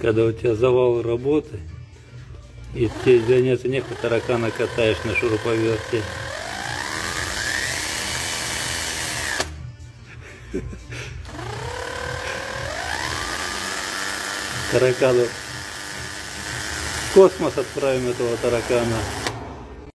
когда у тебя завал работы, и тебе заняться некуда, таракана катаешь на шуруповерте. Таракану в космос отправим этого таракана.